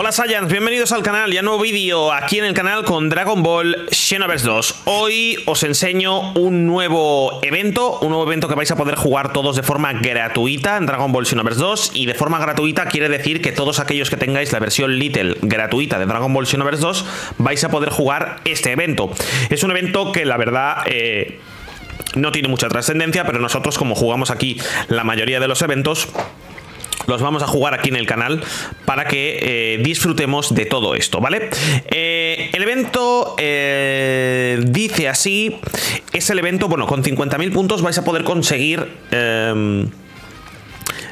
Hola Saiyans, bienvenidos al canal, ya nuevo vídeo aquí en el canal con Dragon Ball Xenoverse 2 Hoy os enseño un nuevo evento, un nuevo evento que vais a poder jugar todos de forma gratuita en Dragon Ball Xenoverse 2 Y de forma gratuita quiere decir que todos aquellos que tengáis la versión Little gratuita de Dragon Ball Xenoverse 2 Vais a poder jugar este evento. Es un evento que la verdad... Eh, no tiene mucha trascendencia, pero nosotros como jugamos aquí la mayoría de los eventos los vamos a jugar aquí en el canal para que eh, disfrutemos de todo esto, ¿vale? Eh, el evento eh, dice así, es el evento, bueno, con 50.000 puntos vais a poder conseguir... Em,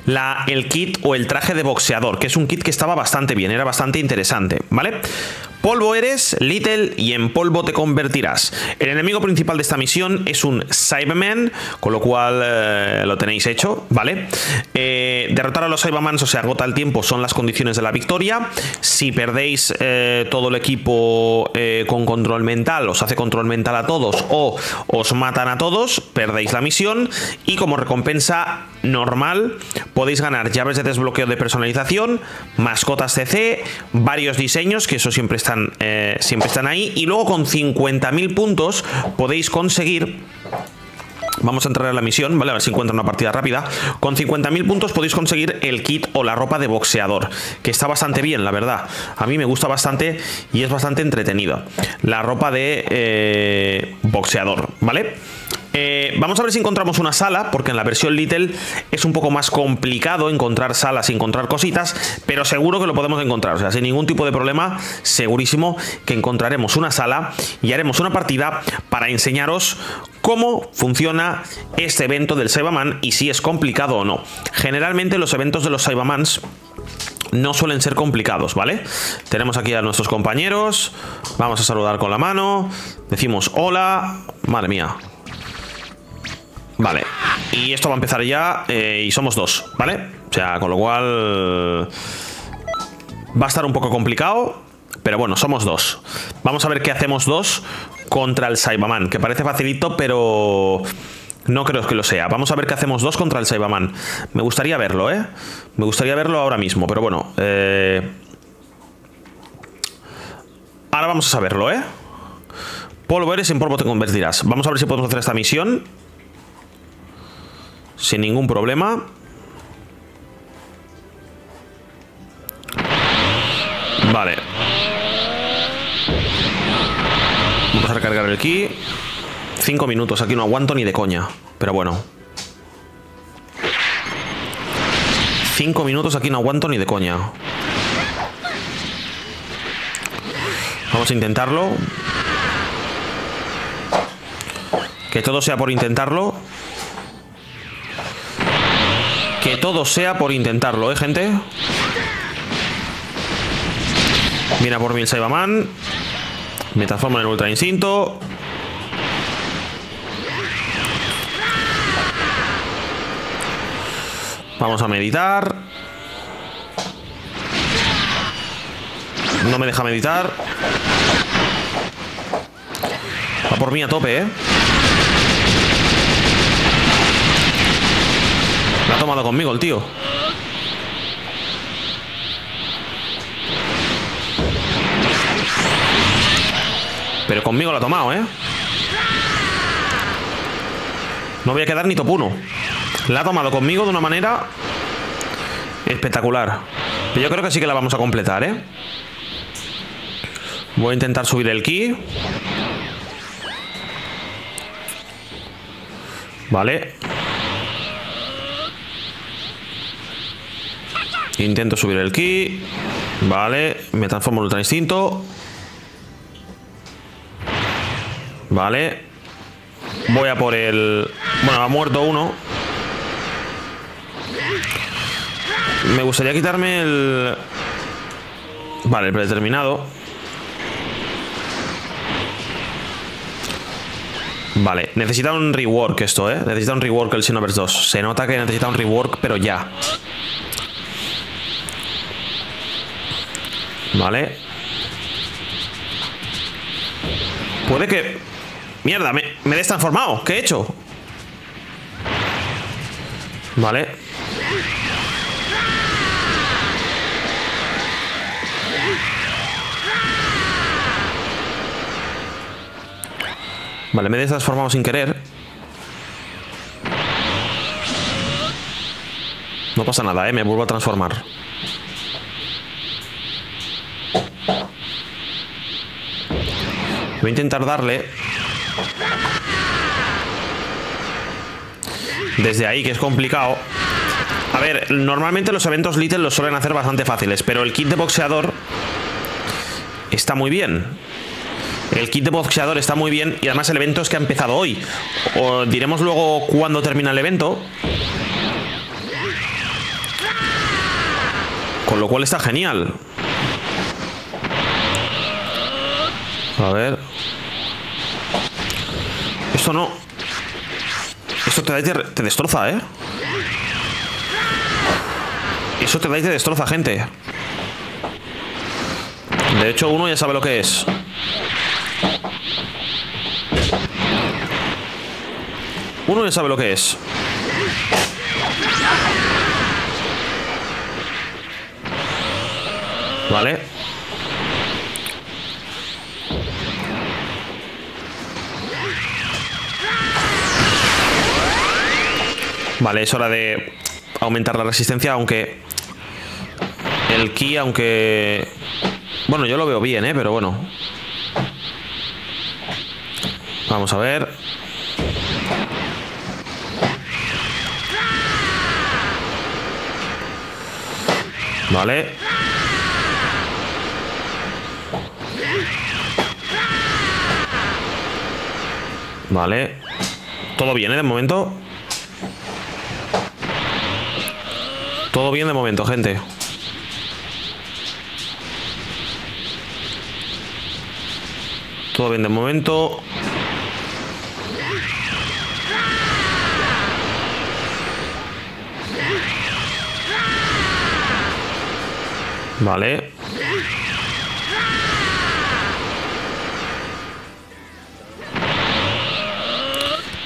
la, el kit o el traje de boxeador, que es un kit que estaba bastante bien, era bastante interesante, ¿vale? Polvo eres, Little, y en polvo te convertirás. El enemigo principal de esta misión es un Cyberman, con lo cual eh, lo tenéis hecho, ¿vale? Eh, derrotar a los Cybermans o se agota el tiempo son las condiciones de la victoria. Si perdéis eh, todo el equipo con control mental, os hace control mental a todos o os matan a todos, perdéis la misión. Y como recompensa normal, podéis ganar llaves de desbloqueo de personalización, mascotas CC, varios diseños, que eso siempre está eh, siempre están ahí. Y luego con 50.000 puntos podéis conseguir... Vamos a entrar a la misión, ¿vale? A ver si encuentro una partida rápida. Con 50.000 puntos podéis conseguir el kit o la ropa de boxeador, que está bastante bien, la verdad. A mí me gusta bastante y es bastante entretenido. La ropa de eh, boxeador, ¿vale? Eh, vamos a ver si encontramos una sala, porque en la versión Little es un poco más complicado encontrar salas y encontrar cositas, pero seguro que lo podemos encontrar. O sea, sin ningún tipo de problema, segurísimo que encontraremos una sala y haremos una partida para enseñaros cómo funciona este evento del Cyberman y si es complicado o no. Generalmente los eventos de los Cybermans no suelen ser complicados, ¿vale? Tenemos aquí a nuestros compañeros, vamos a saludar con la mano, decimos hola, madre mía, Vale, y esto va a empezar ya eh, y somos dos, ¿vale? O sea, con lo cual va a estar un poco complicado, pero bueno, somos dos. Vamos a ver qué hacemos dos contra el Saibaman, que parece facilito, pero no creo que lo sea. Vamos a ver qué hacemos dos contra el Saibaman. Me gustaría verlo, ¿eh? Me gustaría verlo ahora mismo, pero bueno. Eh... Ahora vamos a saberlo, ¿eh? Polvo eres, en polvo te convertirás. Vamos a ver si podemos hacer esta misión sin ningún problema. Vale. Vamos a recargar el ki. Cinco minutos, aquí no aguanto ni de coña. Pero bueno. Cinco minutos aquí no aguanto ni de coña. Vamos a intentarlo. Que todo sea por intentarlo. Que todo sea por intentarlo, ¿eh, gente? Mira por mí el Saibaman. Me transformo en el Ultra Instinto. Vamos a meditar. No me deja meditar. Va por mí a tope, ¿eh? La ha tomado conmigo el tío. Pero conmigo lo ha tomado, ¿eh? No voy a quedar ni topuno. La ha tomado conmigo de una manera espectacular. Pero yo creo que sí que la vamos a completar, ¿eh? Voy a intentar subir el ki. Vale. Intento subir el ki. Vale, me transformo en ultra instinto. Vale. Voy a por el... Bueno, ha muerto uno. Me gustaría quitarme el... Vale, el predeterminado. Vale, necesita un rework esto, ¿eh? Necesita un rework el Xenoverse 2. Se nota que necesita un rework, pero ya. Vale. Puede que... Mierda, me, me he destransformado. ¿Qué he hecho? Vale. Vale, me he destransformado sin querer. No pasa nada, ¿eh? Me vuelvo a transformar. Voy a intentar darle... Desde ahí, que es complicado. A ver, normalmente los eventos Little los suelen hacer bastante fáciles, pero el kit de boxeador está muy bien. El kit de boxeador está muy bien y además el evento es que ha empezado hoy. O diremos luego cuándo termina el evento. Con lo cual está genial. A ver. Esto no. Esto te da y te, destroza, ¿eh? Eso te da y te destroza, gente. De hecho, uno ya sabe lo que es. Uno ya sabe lo que es. Vale. Vale, es hora de aumentar la resistencia, aunque... El ki, aunque... Bueno, yo lo veo bien, ¿eh? Pero bueno. Vamos a ver. Vale. Vale. Todo bien, ¿eh? De momento. Todo bien de momento, gente. Todo bien de momento. Vale.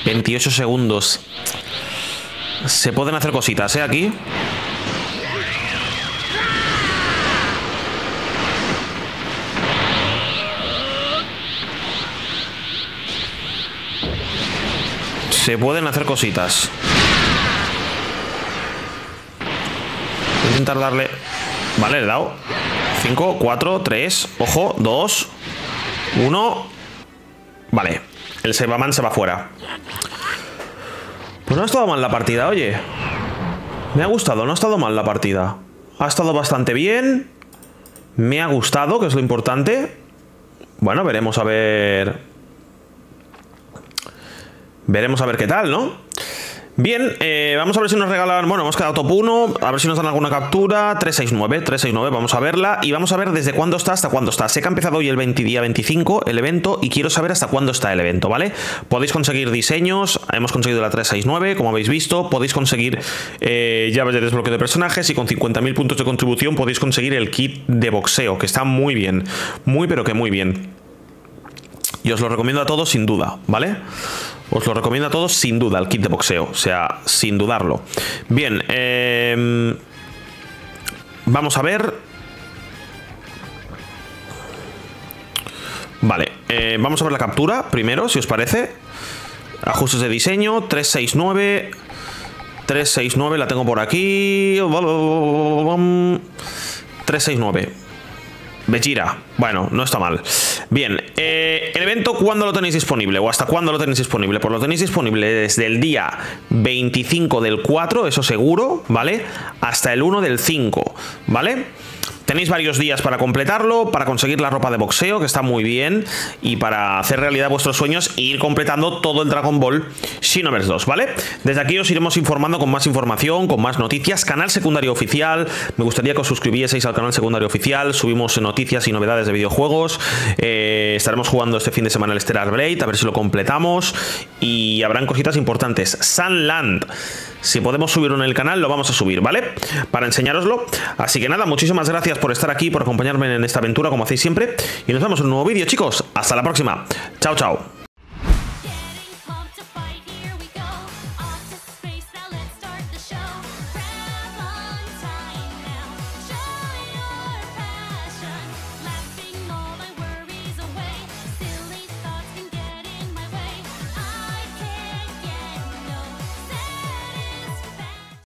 28 segundos. Se pueden hacer cositas, ¿eh? Aquí. Se pueden hacer cositas. Voy a intentar darle... Vale, le he dado. 5, 4, 3, ojo, 2, 1. Vale, el Sebaman se va fuera. Pues no ha estado mal la partida, oye. Me ha gustado, no ha estado mal la partida. Ha estado bastante bien. Me ha gustado, que es lo importante. Bueno, veremos a ver... Veremos a ver qué tal, ¿no? Bien, eh, vamos a ver si nos regalan. Bueno, hemos quedado top 1. A ver si nos dan alguna captura. 369, 369, vamos a verla. Y vamos a ver desde cuándo está hasta cuándo está. Sé que ha empezado hoy el 20, día 25 el evento y quiero saber hasta cuándo está el evento, ¿vale? Podéis conseguir diseños. Hemos conseguido la 369, como habéis visto. Podéis conseguir eh, llaves de desbloqueo de personajes y con 50.000 puntos de contribución podéis conseguir el kit de boxeo, que está muy bien. Muy, pero que muy bien. Y os lo recomiendo a todos sin duda, ¿vale? Os lo recomiendo a todos sin duda el kit de boxeo, o sea, sin dudarlo. Bien, em, vamos a ver. Vale, eh, vamos a ver la captura primero, si os parece. Ajustes de diseño, 369. 369, la tengo por aquí. 369. Vegeta. Bueno, no está mal. Bien, eh, el evento, ¿cuándo lo tenéis disponible? ¿O hasta cuándo lo tenéis disponible? Pues lo tenéis disponible desde el día 25 del 4, eso seguro, ¿vale? Hasta el 1 del 5, ¿vale? Tenéis varios días para completarlo, para conseguir la ropa de boxeo, que está muy bien, y para hacer realidad vuestros sueños e ir completando todo el Dragon Ball Xenoverse 2, ¿vale? Desde aquí os iremos informando con más información, con más noticias, canal secundario oficial, me gustaría que os suscribieseis al canal secundario oficial, subimos noticias y novedades de videojuegos, eh, estaremos jugando este fin de semana el Stellar Blade, a ver si lo completamos, y habrán cositas importantes. Sunland si podemos subirlo en el canal, lo vamos a subir, ¿vale? Para enseñároslo. Así que nada, muchísimas gracias por estar aquí, por acompañarme en esta aventura, como hacéis siempre. Y nos vemos en un nuevo vídeo, chicos. Hasta la próxima. Chao, chao.